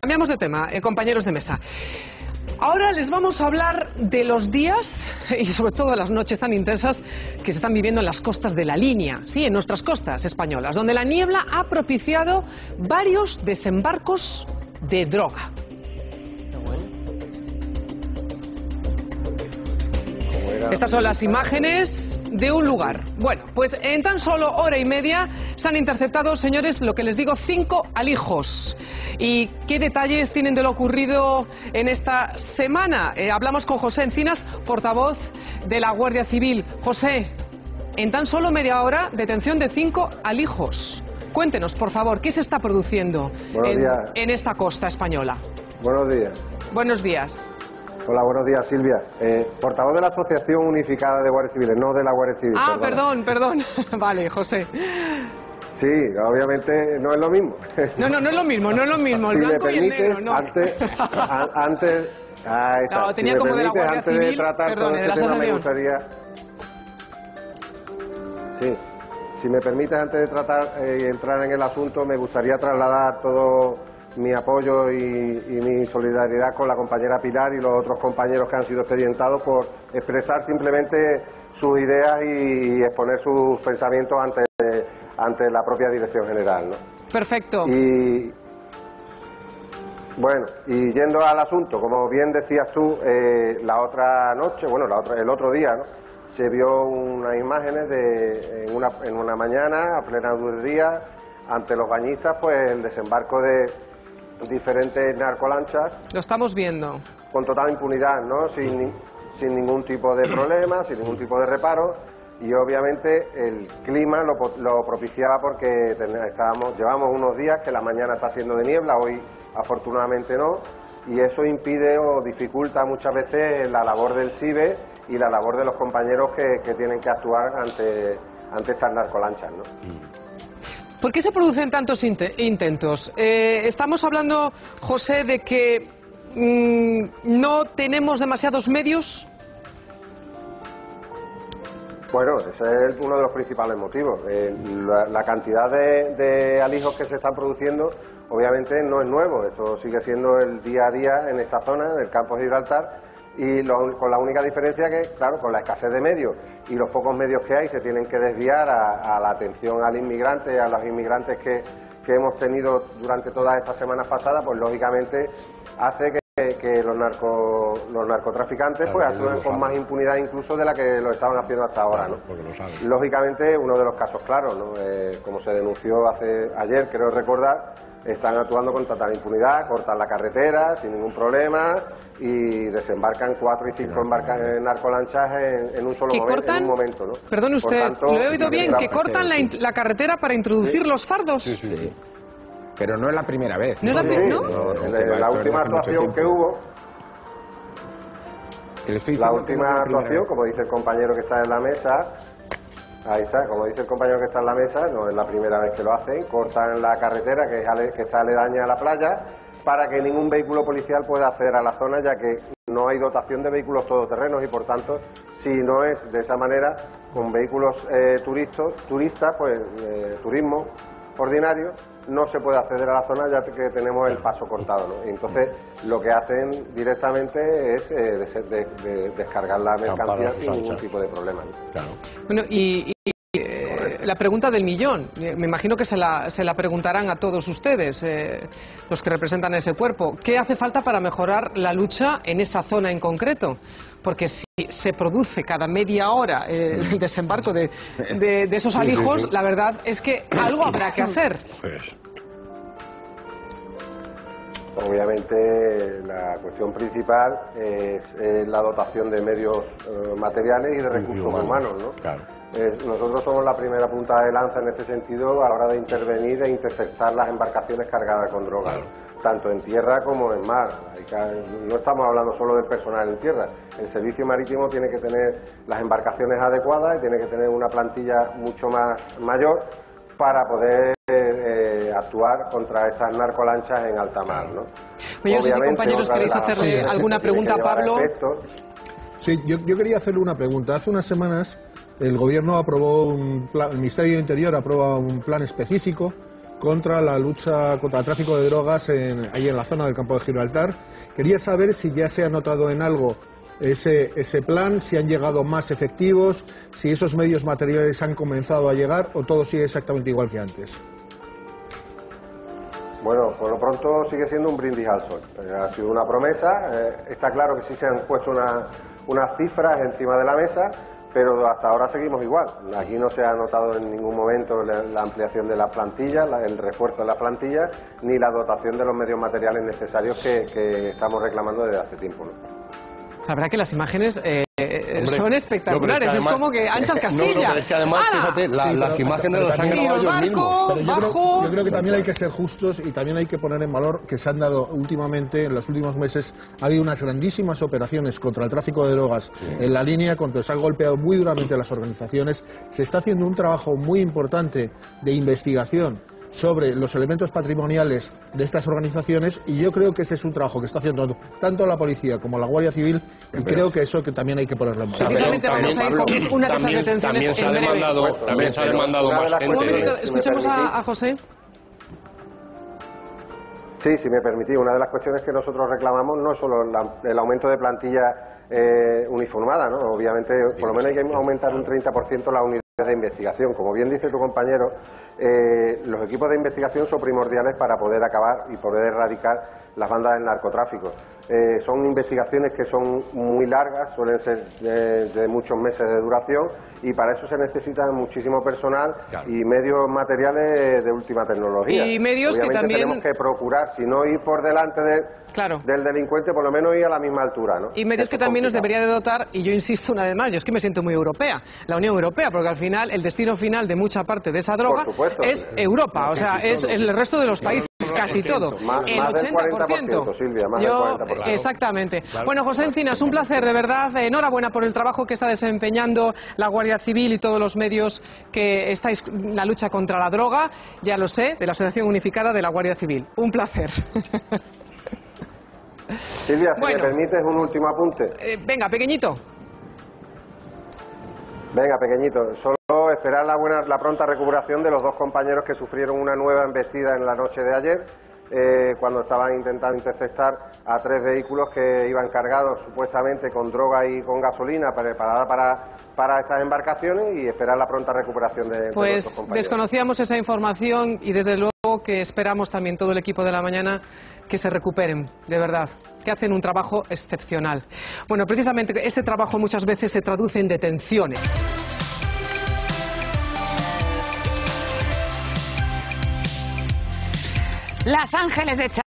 Cambiamos de tema, eh, compañeros de mesa. Ahora les vamos a hablar de los días y sobre todo las noches tan intensas que se están viviendo en las costas de la línea, sí, en nuestras costas españolas, donde la niebla ha propiciado varios desembarcos de droga. Estas son las imágenes de un lugar. Bueno, pues en tan solo hora y media se han interceptado, señores, lo que les digo, cinco alijos. ¿Y qué detalles tienen de lo ocurrido en esta semana? Eh, hablamos con José Encinas, portavoz de la Guardia Civil. José, en tan solo media hora, detención de cinco alijos. Cuéntenos, por favor, ¿qué se está produciendo en esta costa española? Buenos días. Buenos días. Hola, buenos días, Silvia. Eh, portavoz de la Asociación Unificada de Guardias Civiles, no de la Guardia Civil. Ah, perdón, perdón. vale, José. Sí, obviamente no es lo mismo. No, no, no es lo mismo, no es lo mismo. El si me blanco y el permites, negro, no. antes, a- antes, ahí está. No, tenía si me como de la permites, Guardia antes Civil, de tratar perdone, todo este tema, me gustaría, sí, si me permites, antes de tratar eh, entrar en el asunto, me gustaría trasladar todo mi apoyo y, y mi solidaridad con la compañera Pilar y los otros compañeros que han sido expedientados por expresar simplemente sus ideas y, exponer sus pensamientos ante, ante la propia Dirección General. ¿no? Perfecto. Y bueno, y yendo al asunto, como bien decías tú, eh, la otra noche, bueno, la otra, el otro día, ¿no? se vio unas imágenes de en una, en una mañana, a plena luz del día, ante los bañistas, pues el desembarco de diferentes narcolanchas Lo estamos viendo. con total impunidad, ¿no? Sin, sin ningún tipo de problema, sin ningún tipo de reparo. Y obviamente el clima lo, propiciaba porque estábamos, llevamos unos días que la mañana está siendo de niebla, hoy afortunadamente no, y eso impide o dificulta muchas veces la labor del CIBE y la labor de los compañeros que, que tienen que actuar ante, ante estas narcolanchas, ¿no? ¿Por qué se producen tantos inte- intentos? Eh, estamos hablando, José, de que mm, no tenemos demasiados medios. Bueno, ese es uno de los principales motivos. Eh, la, cantidad de, de alijos que se están produciendo, obviamente, no es nuevo. Esto sigue siendo el día a día en esta zona, en el campo de Gibraltar, y lo- con la única diferencia que, claro, con la escasez de medios y los pocos medios que hay, se tienen que desviar a, a la atención al inmigrante, a los inmigrantes que, que hemos tenido durante todas estas semanas pasadas, pues lógicamente hace que que los, narco, los narcotraficantes Claro, pues actúen lo con más impunidad incluso de la que lo estaban haciendo hasta ahora, Claro, ¿no? porque lo saben. Lógicamente, uno de los casos claros, ¿no? Eh, como se denunció hace ayer, creo recordar, están actuando con total impunidad, cortan la carretera sin ningún problema y desembarcan cuatro y cinco embarca- narcolanchas en, en un solo momento, cortan, en un momento, ¿no? perdone usted, tanto, lo he oído bien, que cortan la, carretera para introducir los fardos. Sí, sí, sí. Sí. Pero no es la primera vez. ¿No es la no? No, no, la- última actuación que hubo La última la actuación, vez. como dice el compañero que está en la mesa, ahí está, como dice el compañero que está en la mesa, no es la primera vez que lo hacen, cortan la carretera que, es ale- que está aledaña a la playa para que ningún vehículo policial pueda acceder a la zona, ya que no hay dotación de vehículos todoterrenos y, por tanto, si no es de esa manera, con vehículos eh, turistas, turistas, pues eh, turismo ordinario, no se puede acceder a la zona ya que tenemos el paso cortado. ¿no? Y entonces, lo que hacen directamente es eh, des- de- de- descargar la mercancía sin ningún anchas. tipo de problema. ¿no? Claro. Bueno, y, y, eh, la pregunta del millón. Eh, Me imagino que se la, se la preguntarán a todos ustedes, eh, los que representan ese cuerpo. ¿Qué hace falta para mejorar la lucha en esa zona en concreto? Porque si se produce cada media hora eh, el desembarco de, de- de esos Sí, sí, alijos, sí. la verdad es que algo habrá que hacer. Pues, Obviamente, la cuestión principal es, la dotación de medios eh, materiales y de recursos humanos, humanos. ¿no? claro. Eh, nosotros somos la primera punta de lanza en este sentido a la hora de intervenir e interceptar las embarcaciones cargadas con drogas, Claro. tanto en tierra como en mar. No estamos hablando solo del personal en tierra. El servicio marítimo tiene que tener las embarcaciones adecuadas y tiene que tener una plantilla mucho más mayor para poder eh, actuar contra estas narcolanchas en alta mar. ¿no? Oye, no sé si, Obviamente, compañeros, queréis hacerle alguna pregunta a Pablo. Sí, yo, yo quería hacerle una pregunta. Hace unas semanas el gobierno aprobó un plan, el Ministerio del Interior aprobó un plan específico contra la lucha contra el tráfico de drogas en, ahí en la zona del campo de Gibraltar. Quería saber si ya se ha notado en algo ese, ese plan, si han llegado más efectivos, si esos medios materiales han comenzado a llegar o todo sigue exactamente igual que antes. Bueno, por lo pronto sigue siendo un brindis al sol. Eh, ha sido una promesa. eh, está claro que sí se han puesto una- unas cifras encima de la mesa, pero hasta ahora seguimos igual. Aquí no se ha notado en ningún momento la, la ampliación de la- el refuerzo de las plantillas, ni la dotación de los medios materiales necesarios que, estamos reclamando desde hace tiempo. La verdad que las imágenes eh, eh, Hombre, son no, espectaculares. es que es como que anchas No, no, Castilla. pero es que además, fíjate, la- Sí, las pero- imágenes pero las han ellos mismos. Pero yo creo, bajo. yo creo que también hay que ser justos y también hay que poner en valor que se han dado últimamente, en los últimos meses, ha habido unas grandísimas operaciones contra el tráfico de drogas en la línea, contra se han golpeado muy duramente las organizaciones. Se está haciendo un trabajo muy importante de investigación sobre los elementos patrimoniales de estas organizaciones y yo creo que ese es un trabajo que está haciendo tanto la policía como la Guardia Civil y creo que eso que también hay que ponerlo en valor. Precisamente También, vamos a ir con una de esas detenciones También se en ha breve. demandado, también se ha Pero demandado una de más las gente. Un escuchemos a, José. Sí, si me permitís, una de las cuestiones que nosotros reclamamos no es solo la- el aumento de plantilla eh, uniformada, ¿no? Obviamente, por lo menos hay que aumentar un 30% la unidad de investigación. Como bien dice tu compañero, eh, los equipos de investigación son primordiales para poder acabar y poder erradicar las bandas del narcotráfico. Eh, son investigaciones que son muy largas, suelen ser de, de muchos meses de duración y para eso se necesita muchísimo personal y medios materiales de última tecnología. Y medios que también- tenemos que procurar, si no ir por delante de- Claro. del delincuente, por lo menos ir a la misma altura. ¿no? Y medios Eso que también nos debería de dotar, y yo insisto una vez más, yo es que me siento muy europea, la Unión Europea, porque al final el destino final de mucha parte de esa droga Por supuesto. Es Europa, o sea, es el resto de los países, casi todo. Más- el más del 80%. 40%, Silvia, más del Yo, 40%. exactamente. Bueno, José Encinas, un placer, de verdad. Enhorabuena por el trabajo que está desempeñando la Guardia Civil y todos los medios que estáis en la lucha contra la droga, ya lo sé, de la Asociación Unificada de la Guardia Civil. Un placer. Silvia, si Bueno. me permites un último apunte. Eh, venga, pequeñito. Venga, pequeñito, solo esperar la, buena, la pronta recuperación de los dos compañeros que sufrieron una nueva embestida en la noche de ayer, eh, cuando estaban intentando interceptar a tres vehículos que iban cargados supuestamente con droga y con gasolina preparada para, para estas embarcaciones y esperar la pronta recuperación de, de nuestros Pues desconocíamos esa información y desde luego que esperamos también todo el equipo de la mañana que se recuperen, de verdad, que hacen un trabajo excepcional. Bueno, precisamente ese trabajo muchas veces se traduce en detenciones. Las Ángeles de Cha-